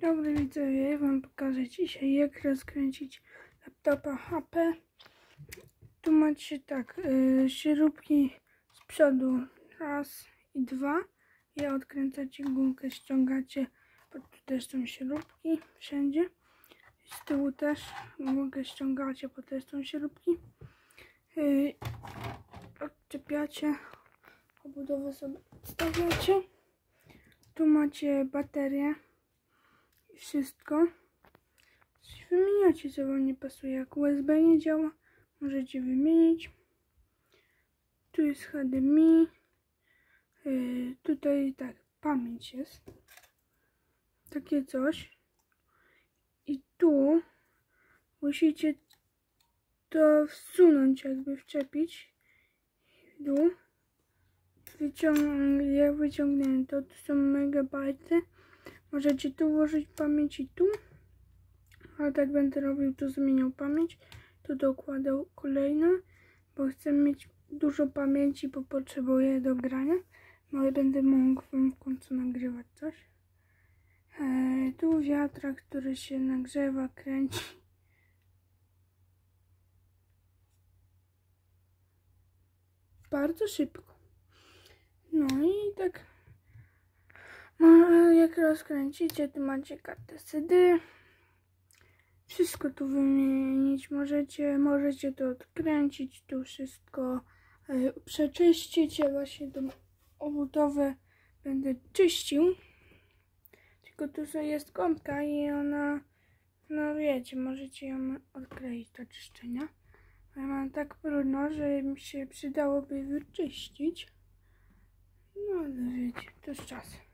Dobry widzowie, ja wam pokażę dzisiaj jak rozkręcić laptopa HP. Tu macie tak, yy, śrubki z przodu raz i dwa. I odkręcacie gumkę, ściągacie, bo tu też są śrubki wszędzie. Z tyłu też gumkę ściągacie, bo też są śrubki. Yy, odczepiacie, obudowę sobie odstawiacie. Tu macie baterię wszystko. Coś wymieniacie, co wam nie pasuje. Jak USB nie działa, możecie wymienić. Tu jest HDMI. Yy, tutaj tak, pamięć jest. Takie coś. I tu musicie to wsunąć, jakby wczepić dół. Wyciąg jak wyciągnięto, to są megabajty. Możecie tu włożyć pamięć i tu. Ale tak będę robił, tu zmieniał pamięć. Tu dokładał kolejną, bo chcę mieć dużo pamięci, bo potrzebuję do grania. No ale będę mógł w końcu nagrywać coś. Eee, tu wiatrak, który się nagrzewa, kręci. Bardzo szybko. No i tak no, jak rozkręcicie, tu macie kartę CD. Wszystko tu wymienić możecie. Możecie to odkręcić, tu wszystko y, przeczyścić. Ja właśnie tą obudowę będę czyścił. Tylko tu jest kąpka i ona, no wiecie, możecie ją odkleić do czyszczenia. Ja mam tak brudno, że mi się przydałoby wyczyścić. No ale wiecie, to z czasem.